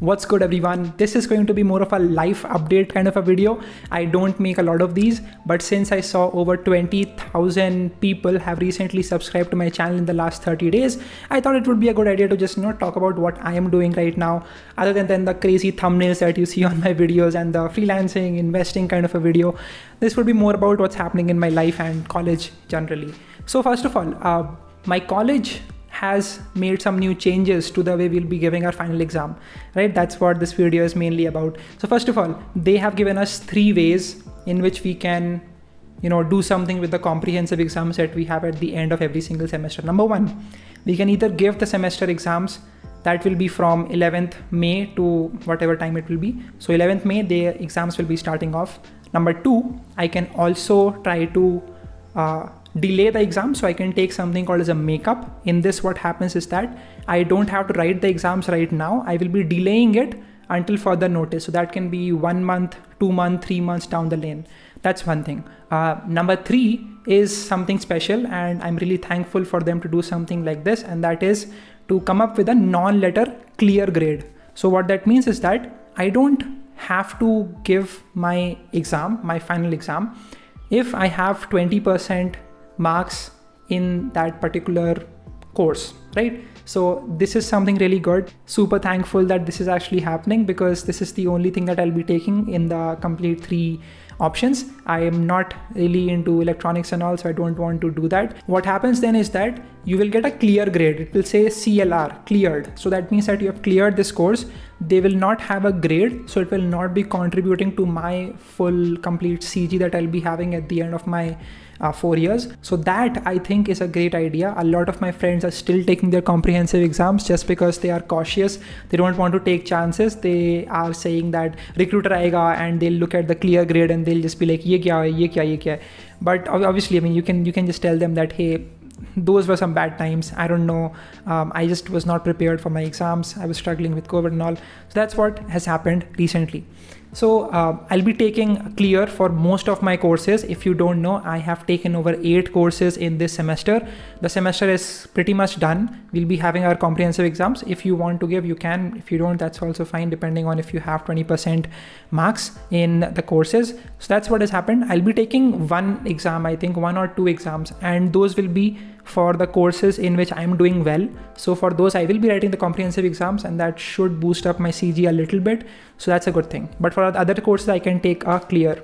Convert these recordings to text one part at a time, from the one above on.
What's good everyone? This is going to be more of a life update kind of a video. I don't make a lot of these, but since I saw over 20,000 people have recently subscribed to my channel in the last 30 days, I thought it would be a good idea to just you know talk about what I am doing right now, other than, than the crazy thumbnails that you see on my videos and the freelancing, investing kind of a video. This would be more about what's happening in my life and college generally. So first of all, uh, my college has made some new changes to the way we'll be giving our final exam, right? That's what this video is mainly about. So first of all, they have given us three ways in which we can you know do something with the comprehensive exam set we have at the end of every single semester number one we can either give the semester exams that will be from 11th may to whatever time it will be so 11th may the exams will be starting off number two i can also try to uh, delay the exam so I can take something called as a makeup. In this, what happens is that I don't have to write the exams right now. I will be delaying it until further notice. So that can be one month, two months, three months down the lane. That's one thing. Uh, number three is something special, and I'm really thankful for them to do something like this, and that is to come up with a non letter clear grade. So, what that means is that I don't have to give my exam, my final exam, if I have 20% marks in that particular course, right? So this is something really good. Super thankful that this is actually happening because this is the only thing that I'll be taking in the complete three options. I am not really into electronics and all, so I don't want to do that. What happens then is that you will get a clear grade. It will say CLR, cleared. So that means that you have cleared this course. They will not have a grade, so it will not be contributing to my full complete CG that I'll be having at the end of my uh, four years. So that I think is a great idea. A lot of my friends are still taking their comprehensive exams just because they are cautious. They don't want to take chances. They are saying that recruiter aega and they'll look at the clear grade and they'll just be like, ye kya hai, ye kya, ye kya. But obviously, I mean, you can you can just tell them that hey, those were some bad times. I don't know. Um, I just was not prepared for my exams. I was struggling with COVID and all. So that's what has happened recently. So uh, I'll be taking clear for most of my courses. If you don't know, I have taken over eight courses in this semester. The semester is pretty much done. We'll be having our comprehensive exams. If you want to give, you can. If you don't, that's also fine, depending on if you have 20% marks in the courses. So that's what has happened. I'll be taking one exam, I think one or two exams, and those will be for the courses in which I'm doing well. So for those, I will be writing the comprehensive exams and that should boost up my CG a little bit. So that's a good thing. But for the other courses, I can take a clear.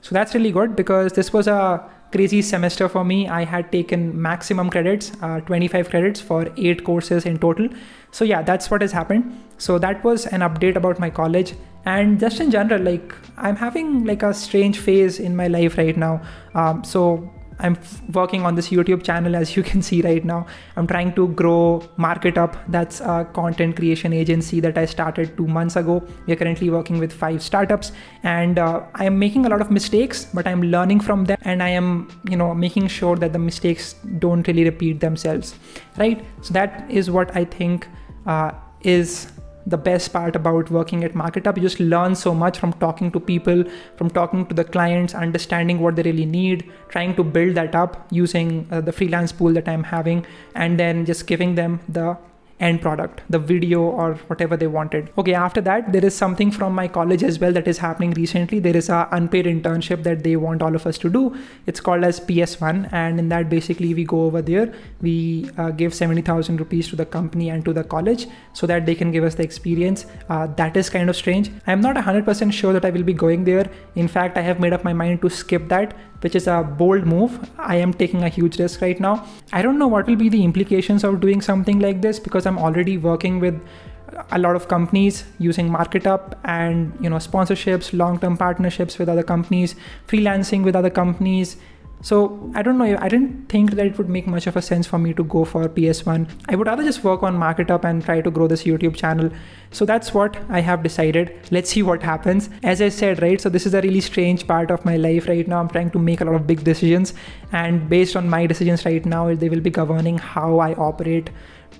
So that's really good because this was a crazy semester for me. I had taken maximum credits, uh, 25 credits for eight courses in total. So yeah, that's what has happened. So that was an update about my college and just in general, like I'm having like a strange phase in my life right now. Um, so I'm working on this YouTube channel as you can see right now. I'm trying to grow MarkitUp. That's a content creation agency that I started two months ago. We are currently working with five startups and uh, I am making a lot of mistakes, but I'm learning from them and I am, you know, making sure that the mistakes don't really repeat themselves, right? So that is what I think uh, is the best part about working at MarkitUp. You just learn so much from talking to people, from talking to the clients, understanding what they really need, trying to build that up using uh, the freelance pool that I'm having, and then just giving them the end product, the video or whatever they wanted. Okay, after that, there is something from my college as well that is happening recently. There is a unpaid internship that they want all of us to do. It's called as PS1, and in that basically we go over there, we uh, give 70,000 rupees to the company and to the college so that they can give us the experience. Uh, that is kind of strange. I'm not 100% sure that I will be going there. In fact, I have made up my mind to skip that which is a bold move. I am taking a huge risk right now. I don't know what will be the implications of doing something like this because I'm already working with a lot of companies using MarkitUp and you know sponsorships long-term partnerships with other companies freelancing with other companies so I don't know. I didn't think that it would make much of a sense for me to go for PS1. I would rather just work on MarkitUp and try to grow this YouTube channel. So that's what I have decided. Let's see what happens. As I said, right? So this is a really strange part of my life right now. I'm trying to make a lot of big decisions, and based on my decisions right now, they will be governing how I operate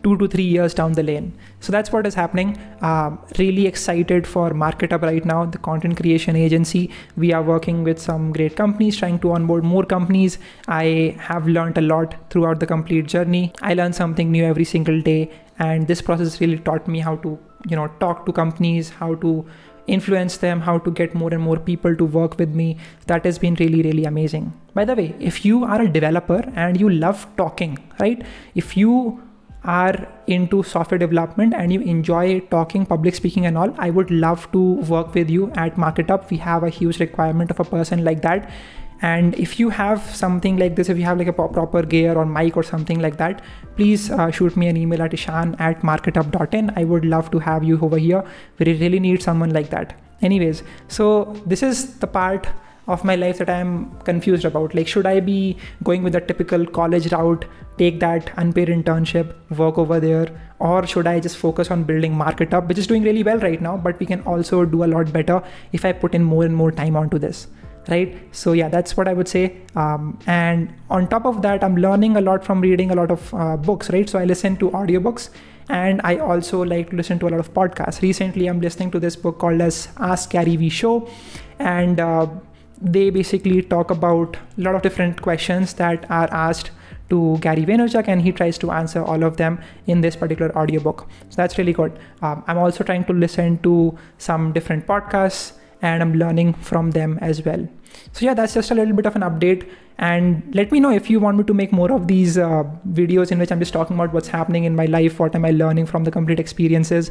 two to three years down the lane. So that's what is happening. Um, really excited for MarkitUp right now, the content creation agency. We are working with some great companies, trying to onboard more companies. I have learned a lot throughout the complete journey. I learn something new every single day, and this process really taught me how to you know talk to companies how to influence them how to get more and more people to work with me that has been really really amazing by the way if you are a developer and you love talking right if you are into software development and you enjoy talking public speaking and all i would love to work with you at MarkitUp. We have a huge requirement of a person like that. And if you have something like this if you have like a proper gear or mic or something like that please uh, shoot me an email at ishan at markitup.in i would love to have you over here. We really need someone like that. Anyways so this is the part of my life that i'm confused about. Like should i be going with the typical college route take that unpaid internship work over there or should i just focus on building MarkitUp, which is doing really well right now but we can also do a lot better if i put in more and more time onto this right? So yeah that's what i would say. Um, and on top of that i'm learning a lot from reading a lot of uh, books right? So i listen to audiobooks and i also like to listen to a lot of podcasts. Recently i'm listening to this book called as ask gary vee show and uh, they basically talk about a lot of different questions that are asked to Gary Vaynerchuk and he tries to answer all of them in this particular audiobook. So that's really good. Um, I'm also trying to listen to some different podcasts and I'm learning from them as well. So yeah, that's just a little bit of an update. And let me know if you want me to make more of these uh, videos in which I'm just talking about what's happening in my life, what am I learning from the complete experiences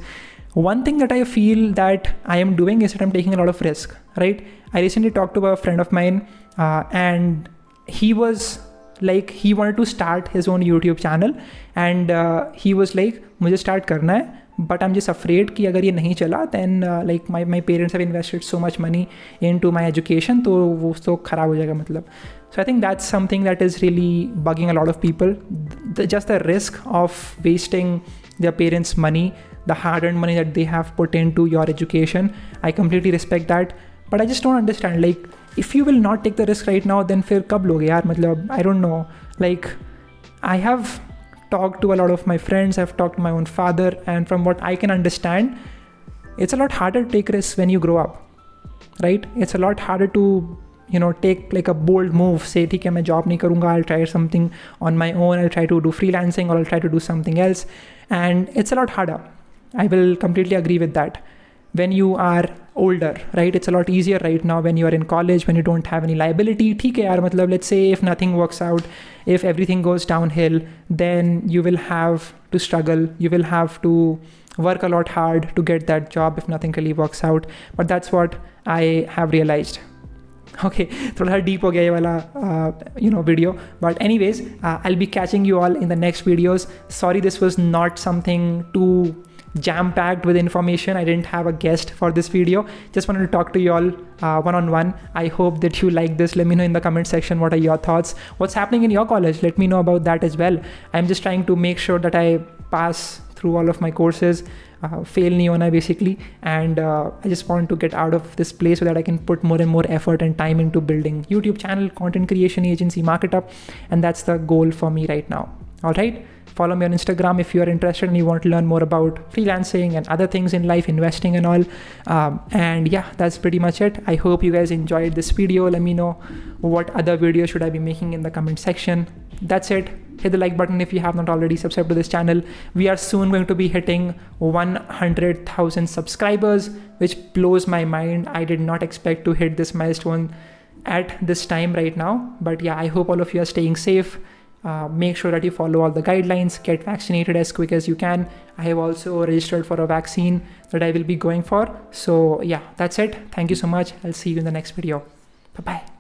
One thing that I feel that I am doing is that I'm taking a lot of risk, right? I recently talked to a friend of mine, uh, and he was like he wanted to start his own YouTube channel, and uh, he was like, "मुझे start करना है." But I am just afraid कि अगर ये नहीं चला then like my my parents have invested so much money in to my education तो वो तो ख़राब हो जाएगा मतलब सो I think that's something that is really bugging a lot of people just the risk of wasting their parents' money, the hard-earned money that they have put into your education. I completely respect that but i just don't understand like if you will not take the risk right now then fir kab loge yaar matlab i don't know. Like i have talked to a lot of my friends i've talked to my own father and from what i can understand it's a lot harder to take risks when you grow up right? It's a lot harder to you know take like a bold move say theek hai main job nahi karunga i'll try something on my own i'll try to do freelancing or i'll try to do something else. And it's a lot harder. I will completely agree with that when you are older right it's a lot easier right now when you are in college when you don't have any liability ठीक है यार मतलब let's say if nothing works out if everything goes downhill then you will have to struggle you will have to work a lot hard to get that job if nothing really works out but that's what I have realized okay थोड़ा deep हो गया ये वाला uh, you know video but anyways uh, I'll be catching you all in the next videos sorry this was not something too jam packed with information. I didn't have a guest for this video. Just wanted to talk to you all one on one. I hope that you like this. Let me know in the comment section what are your thoughts. What's happening in your college? Let me know about that as well. I'm just trying to make sure that I pass through all of my courses. Uh, fail Neona basically and uh, I just want to get out of this place so that I can put more and more effort and time into building YouTube channel content creation agency MarkitUp, and that's the goal for me right now all right follow me on Instagram if you are interested and you want to learn more about freelancing and other things in life, investing and all. Um, and yeah, that's pretty much it. I hope you guys enjoyed this video. Let me know what other videos should I be making in the comment section. That's it. Hit the like button if you have not already subscribed to this channel. We are soon going to be hitting 100,000 subscribers, which blows my mind. I did not expect to hit this milestone at this time right now. But yeah, I hope all of you are staying safe uh, make sure that you follow all the guidelines, get vaccinated as quick as you can. I have also registered for a vaccine that I will be going for. So, yeah, that's it. Thank you so much. I'll see you in the next video. Bye bye.